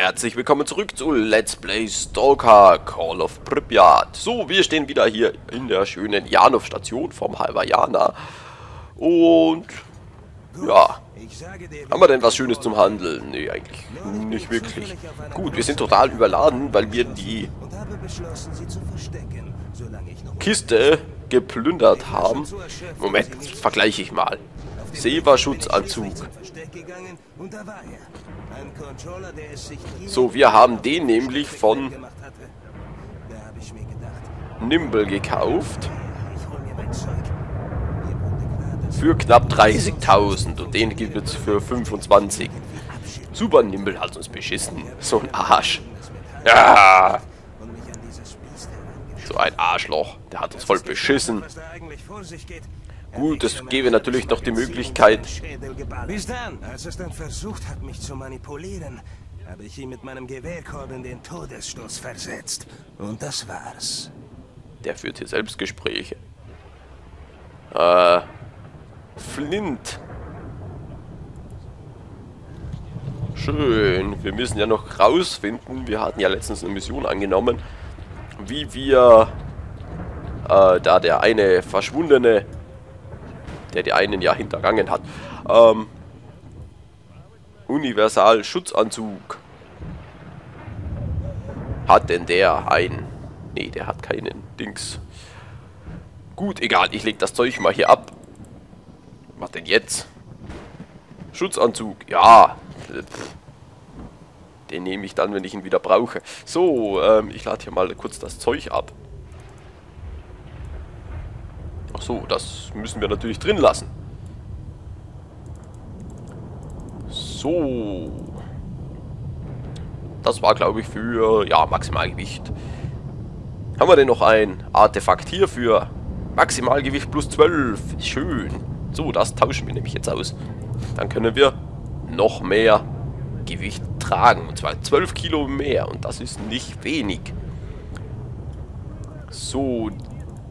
Herzlich willkommen zurück zu Let's Play Stalker Call of Pripyat. So, wir stehen wieder hier in der schönen Janov-Station vom Halvajana. Und, ja, haben wir denn was Schönes zum Handeln? Nee, eigentlich nicht wirklich. Gut, wir sind total überladen, weil wir die Kiste geplündert haben. Moment, vergleiche ich mal. Seva-Schutzanzug. So, wir haben den nämlich von Nimble gekauft. Für knapp 30.000 und den gibt es für 25. Super Nimble hat uns beschissen. So ein Arsch. Ja. So ein Arschloch. Der hat uns voll beschissen. Gut, es gäbe natürlich noch die Möglichkeit. Bis dann, als es dann versucht hat, mich zu manipulieren, habe ich ihn mit meinem Gewehrkorb in den Todesstoß versetzt. Und das war's. Der führt hier Selbstgespräche. Äh. Flint. Schön. Wir müssen ja noch rausfinden. Wir hatten ja letztens eine Mission angenommen, wie wir äh, da der eine verschwundene der die einen ja hintergangen hat. Ähm, Universal Schutzanzug. Hat denn der ein... Nee, der hat keinen Dings. Gut, egal, ich leg das Zeug mal hier ab. Was denn jetzt? Schutzanzug, ja. Den nehme ich dann, wenn ich ihn wieder brauche. So, ähm, ich lade hier mal kurz das Zeug ab. Ach so, das müssen wir natürlich drin lassen. So. Das war, glaube ich, für, ja, Maximalgewicht. Haben wir denn noch ein Artefakt hier für Maximalgewicht plus 12? Schön. So, das tauschen wir nämlich jetzt aus. Dann können wir noch mehr Gewicht tragen. Und zwar 12 Kilo mehr. Und das ist nicht wenig. So,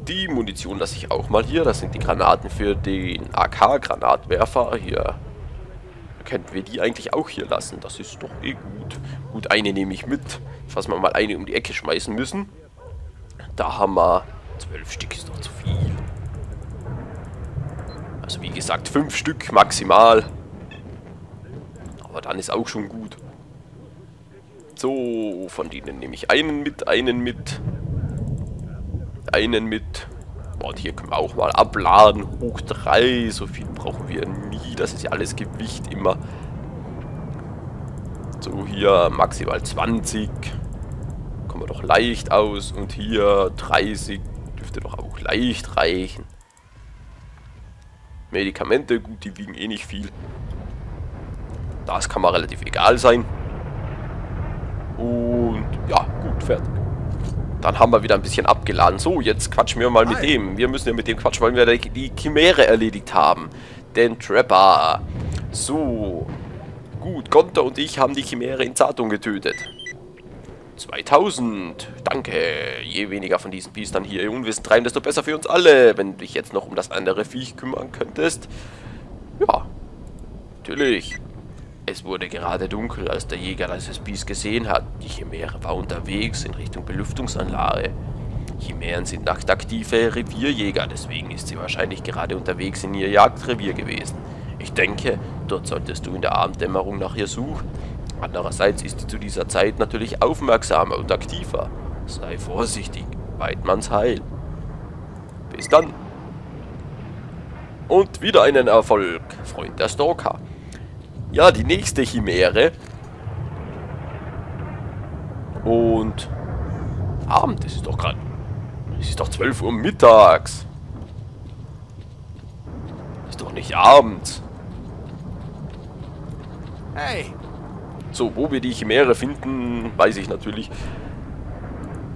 die Munition lasse ich auch mal hier. Das sind die Granaten für den AK-Granatwerfer. Hier könnten wir die eigentlich auch hier lassen. Das ist doch eh gut. Gut, eine nehme ich mit. Falls wir mal eine um die Ecke schmeißen müssen. Da haben wir... Zwölf Stück ist doch zu viel. Also wie gesagt, fünf Stück maximal. Aber dann ist auch schon gut. So, von denen nehme ich einen mit, einen mit einen mit. Und hier können wir auch mal abladen. Hoch 3. So viel brauchen wir nie. Das ist ja alles Gewicht immer. So, hier maximal 20. Kommen wir doch leicht aus. Und hier 30. Dürfte doch auch leicht reichen. Medikamente, gut, die wiegen eh nicht viel. Das kann mal relativ egal sein. Und ja, gut, fertig. Dann haben wir wieder ein bisschen abgeladen. So, jetzt quatschen wir mal mit dem. Wir müssen ja mit dem quatschen, weil wir die Chimäre erledigt haben. Den Trapper. So. Gut, Gonta und ich haben die Chimäre in Zartung getötet. 2000. Danke. Je weniger von diesen Biestern hier ihr Unwissen treiben, desto besser für uns alle. Wenn du dich jetzt noch um das andere Viech kümmern könntest. Ja. Natürlich. Es wurde gerade dunkel, als der Jäger das Biest gesehen hat. Die Chimäre war unterwegs in Richtung Belüftungsanlage. Chimären sind nachtaktive Revierjäger, deswegen ist sie wahrscheinlich gerade unterwegs in ihr Jagdrevier gewesen. Ich denke, dort solltest du in der Abenddämmerung nach ihr suchen. Andererseits ist sie zu dieser Zeit natürlich aufmerksamer und aktiver. Sei vorsichtig, Weidmanns Heil. Bis dann. Und wieder einen Erfolg, Freund der Stalker. Ja, die nächste Chimäre. Und Abend, das ist doch gerade. Es ist doch 12 Uhr mittags. Ist doch nicht abends. Hey! So, wo wir die Chimäre finden, weiß ich natürlich.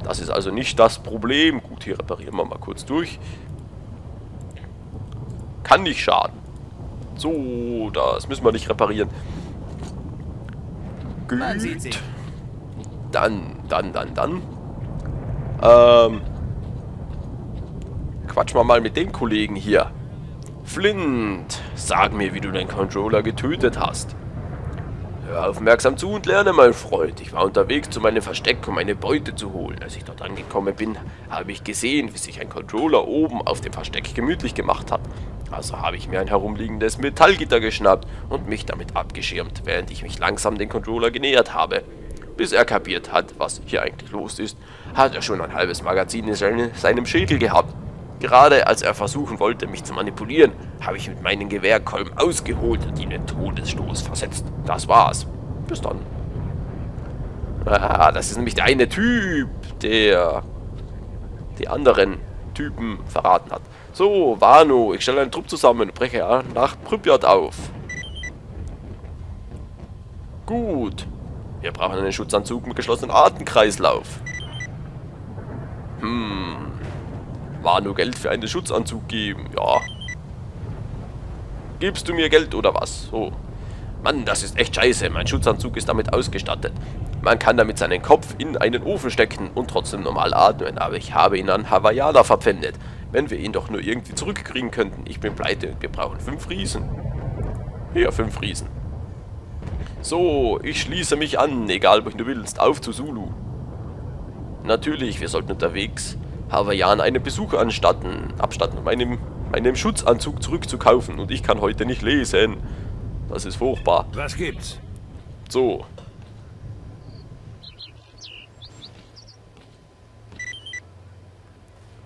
Das ist also nicht das Problem. Gut, hier reparieren wir mal kurz durch. Kann nicht schaden. So, das müssen wir nicht reparieren. Gut. Dann, dann, dann, dann. Ähm. Quatsch mal mal mit dem Kollegen hier. Flint, sag mir, wie du deinen Controller getötet hast. Hör aufmerksam zu und lerne, mein Freund. Ich war unterwegs zu meinem Versteck, um eine Beute zu holen. Als ich dort angekommen bin, habe ich gesehen, wie sich ein Controller oben auf dem Versteck gemütlich gemacht hat. Also habe ich mir ein herumliegendes Metallgitter geschnappt und mich damit abgeschirmt, während ich mich langsam den Controller genähert habe. Bis er kapiert hat, was hier eigentlich los ist, hat er schon ein halbes Magazin in seinem Schädel gehabt. Gerade als er versuchen wollte, mich zu manipulieren, habe ich mit meinem Gewehrkolben ausgeholt und ihm den Todesstoß versetzt. Das war's. Bis dann. Ah, das ist nämlich der eine Typ, der die anderen Typen verraten hat. So, Wano, ich stelle einen Trupp zusammen und breche nach Pripyat auf. Gut. Wir brauchen einen Schutzanzug mit geschlossenem Atemkreislauf. Hm. Wano Geld für einen Schutzanzug geben, ja. Gibst du mir Geld oder was? So. Mann, das ist echt scheiße. Mein Schutzanzug ist damit ausgestattet. Man kann damit seinen Kopf in einen Ofen stecken und trotzdem normal atmen, aber ich habe ihn an Hawaiianer verpfändet. Wenn wir ihn doch nur irgendwie zurückkriegen könnten. Ich bin pleite und wir brauchen fünf Riesen. Hier, fünf Riesen. So, ich schließe mich an, egal wohin du willst. Auf zu Zulu. Natürlich, wir sollten unterwegs Hawaiian einen Besuch anstatten, abstatten, um meinem meinem Schutzanzug zurückzukaufen. Und ich kann heute nicht lesen. Das ist furchtbar. Was gibt's? So.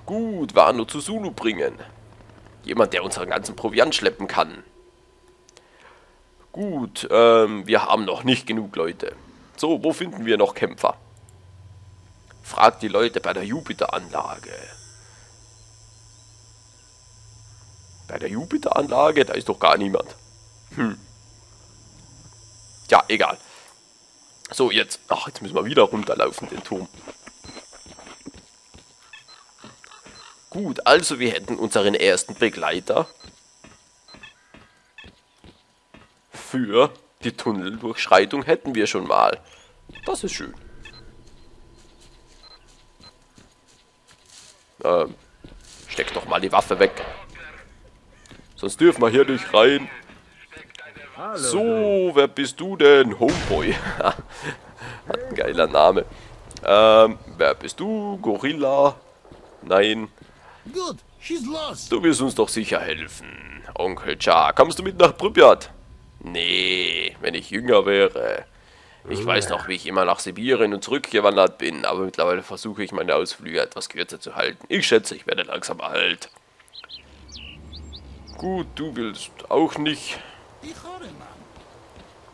Gut, Wano zu Zulu bringen. Jemand, der unseren ganzen Proviant schleppen kann. Gut, ähm, wir haben noch nicht genug Leute. So, wo finden wir noch Kämpfer? Fragt die Leute bei der Jupiter-Anlage. Bei der Jupiter-Anlage, da ist doch gar niemand. Hm. Ja, egal. So, jetzt. Ach, jetzt müssen wir wieder runterlaufen, den Turm. Gut, also wir hätten unseren ersten Begleiter für die Tunneldurchschreitung hätten wir schon mal. Das ist schön. Ähm, steck doch mal die Waffe weg. Sonst dürfen wir hier nicht rein. So, wer bist du denn? Homeboy. Hat ein geiler Name. Ähm, wer bist du? Gorilla? Nein. Good, she's lost. Du wirst uns doch sicher helfen. Onkel Cha, kommst du mit nach Pripyat? Nee, wenn ich jünger wäre. Ich weiß noch, wie ich immer nach Sibirien und zurückgewandert bin, aber mittlerweile versuche ich meine Ausflüge etwas kürzer zu halten. Ich schätze, ich werde langsam alt. Gut, du willst auch nicht.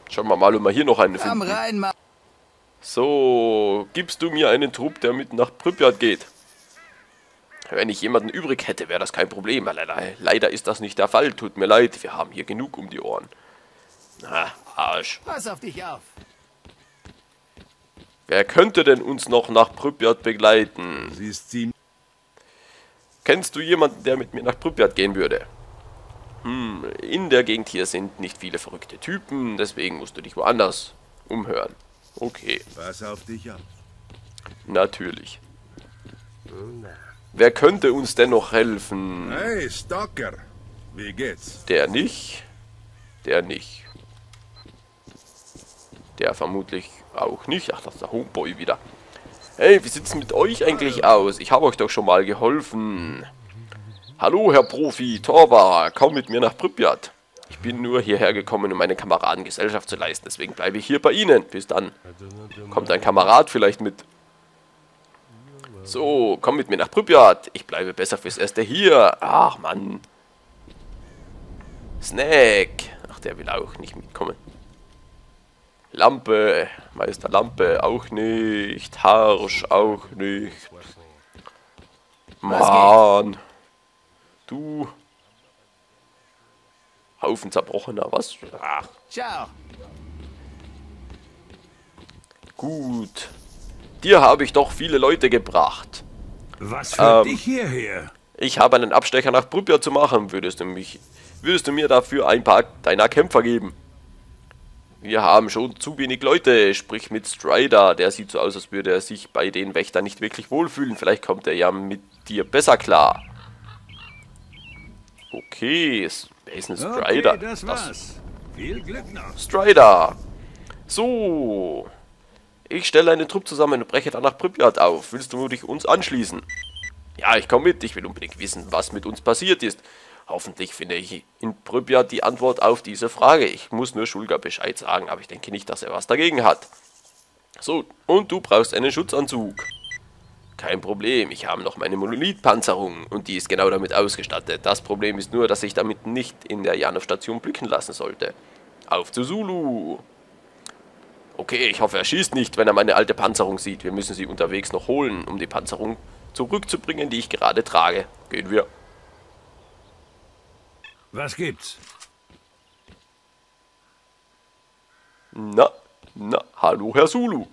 Schauen wir mal, ob wir hier noch einen finden. So, gibst du mir einen Trupp, der mit nach Pripyat geht? Wenn ich jemanden übrig hätte, wäre das kein Problem. Leider, leider ist das nicht der Fall. Tut mir leid, wir haben hier genug um die Ohren. Na, Arsch. Pass auf dich auf. Wer könnte denn uns noch nach Pripyat begleiten? Sie ist ziemlich. Kennst du jemanden, der mit mir nach Pripyat gehen würde? Hm, in der Gegend hier sind nicht viele verrückte Typen, deswegen musst du dich woanders umhören. Okay, Pass auf dich auf. natürlich. Wer könnte uns denn noch helfen? Hey, Stalker. Wie geht's? Der nicht. Der nicht. Der vermutlich auch nicht. Ach, das ist der Homeboy wieder. Hey, wie sieht's mit euch eigentlich aus? Ich habe euch doch schon mal geholfen. Hallo, Herr Profi, Torva, komm mit mir nach Pripyat. Ich bin nur hierher gekommen, um meinen Kameraden Gesellschaft zu leisten. Deswegen bleibe ich hier bei Ihnen. Bis dann. Kommt ein Kamerad vielleicht mit? So, komm mit mir nach Pripyat. Ich bleibe besser fürs Erste hier. Ach, Mann. Snack. Ach, der will auch nicht mitkommen. Lampe. Meister Lampe auch nicht. Harsch auch nicht. Mann. Du. Haufen zerbrochener. Was? Ach, Ciao. gut. Dir habe ich doch viele Leute gebracht. Was führt Ähm. dich hierher? Ich habe einen Abstecher nach Pripyat zu machen. Würdest du mich, würdest du mir dafür ein paar deiner Kämpfer geben? Wir haben schon zu wenig Leute. Sprich mit Strider. Der sieht so aus, als würde er sich bei den Wächtern nicht wirklich wohlfühlen. Vielleicht kommt er ja mit dir besser klar. Okay, wer ist ein Strider? Okay, das war's. Viel Glück noch. Strider. So. Ich stelle einen Trupp zusammen und breche dann nach Pripyat auf. Willst du dich uns anschließen? Ja, ich komme mit. Ich will unbedingt wissen, was mit uns passiert ist. Hoffentlich finde ich in Pripyat die Antwort auf diese Frage. Ich muss nur Schulga Bescheid sagen, aber ich denke nicht, dass er was dagegen hat. So, und du brauchst einen Schutzanzug. Kein Problem, ich habe noch meine Monolithpanzerung und die ist genau damit ausgestattet. Das Problem ist nur, dass ich damit nicht in der Janov-Station blicken lassen sollte. Auf zu Zulu! Okay, ich hoffe, er schießt nicht, wenn er meine alte Panzerung sieht. Wir müssen sie unterwegs noch holen, um die Panzerung zurückzubringen, die ich gerade trage. Gehen wir. Was gibt's? Na, na, hallo Herr Zulu.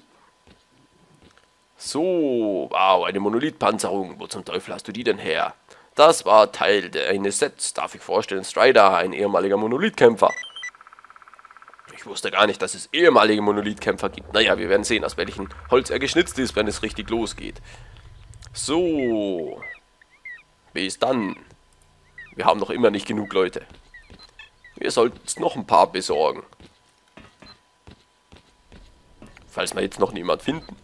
So, wow, eine Monolithpanzerung. Wo zum Teufel hast du die denn her? Das war Teil eines Sets, darf ich vorstellen. Strider, ein ehemaliger Monolithkämpfer. Wusste gar nicht, dass es ehemalige Monolithkämpfer gibt. Naja, wir werden sehen, aus welchem Holz er geschnitzt ist, wenn es richtig losgeht. So. Bis dann. Wir haben noch immer nicht genug Leute. Wir sollten noch ein paar besorgen. Falls wir jetzt noch niemand finden.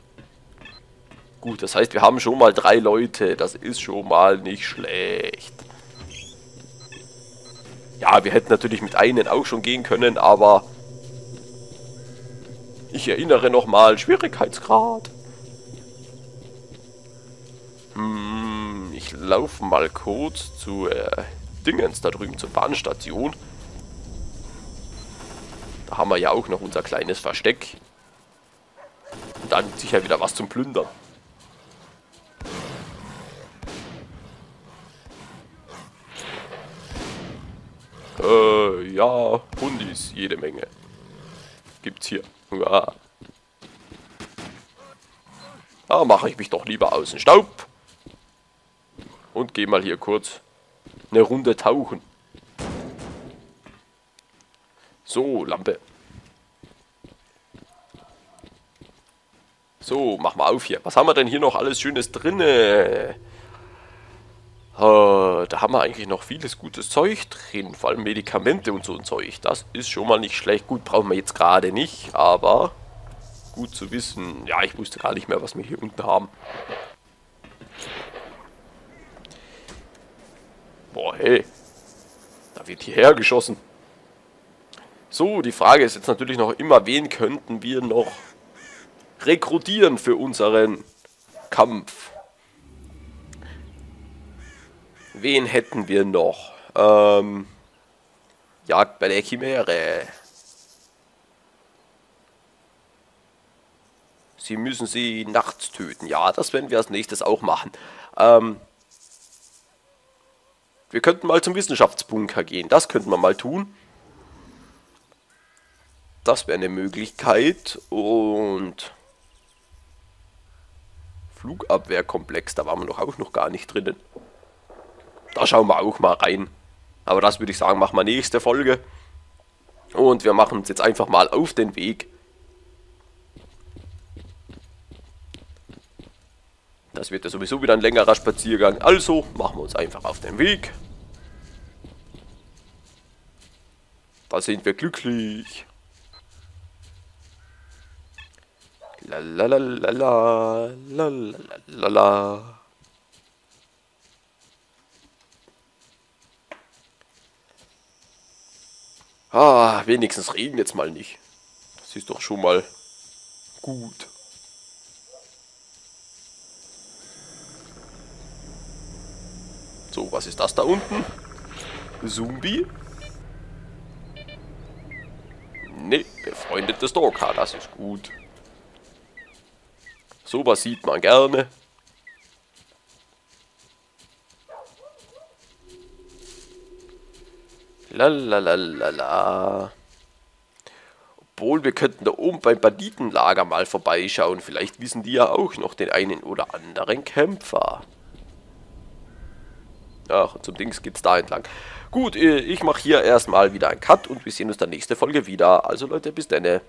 Gut, das heißt, wir haben schon mal drei Leute. Das ist schon mal nicht schlecht. Ja, wir hätten natürlich mit einem auch schon gehen können, aber... Ich erinnere nochmal, Schwierigkeitsgrad. Hm, ich laufe mal kurz zu äh, Dingens da drüben zur Bahnstation. Da haben wir ja auch noch unser kleines Versteck. Und dann sicher wieder was zum Plündern. Äh, ja, Hundis, jede Menge. Gibt's hier. Ja. Da mache ich mich doch lieber aus dem Staub. Und gehe mal hier kurz eine Runde tauchen. So, Lampe. So, mach mal auf hier. Was haben wir denn hier noch alles Schönes drinne? Äh, da haben wir eigentlich noch vieles gutes Zeug drin, vor allem Medikamente und so ein Zeug. Das ist schon mal nicht schlecht. Gut, brauchen wir jetzt gerade nicht, aber gut zu wissen. Ja, ich wusste gar nicht mehr, was wir hier unten haben. Boah, hey. Da wird hierher geschossen. So, die Frage ist jetzt natürlich noch immer, wen könnten wir noch rekrutieren für unseren Kampf? Wen hätten wir noch? Ähm, Jagd bei der Chimäre. Sie müssen sie nachts töten. Ja, das werden wir als nächstes auch machen. Ähm, wir könnten mal zum Wissenschaftsbunker gehen. Das könnten wir mal tun. Das wäre eine Möglichkeit. Und Flugabwehrkomplex, da waren wir doch auch noch gar nicht drinnen. Da schauen wir auch mal rein. Aber das würde ich sagen, machen wir nächste Folge. Und wir machen uns jetzt einfach mal auf den Weg. Das wird ja sowieso wieder ein längerer Spaziergang. Also machen wir uns einfach auf den Weg. Da sind wir glücklich. La la la la la la la la. Ah, wenigstens reden jetzt mal nicht. Das ist doch schon mal gut. So, was ist das da unten? Zombie? Ne, befreundete Stalker, das ist gut. Sowas sieht man gerne. Lalalala. Obwohl, wir könnten da oben beim Banditenlager mal vorbeischauen. Vielleicht wissen die ja auch noch den einen oder anderen Kämpfer. Ach, zum Dings geht's da entlang. Gut, äh, ich mache hier erstmal wieder einen Cut und wir sehen uns dann nächste Folge wieder. Also Leute, bis dann.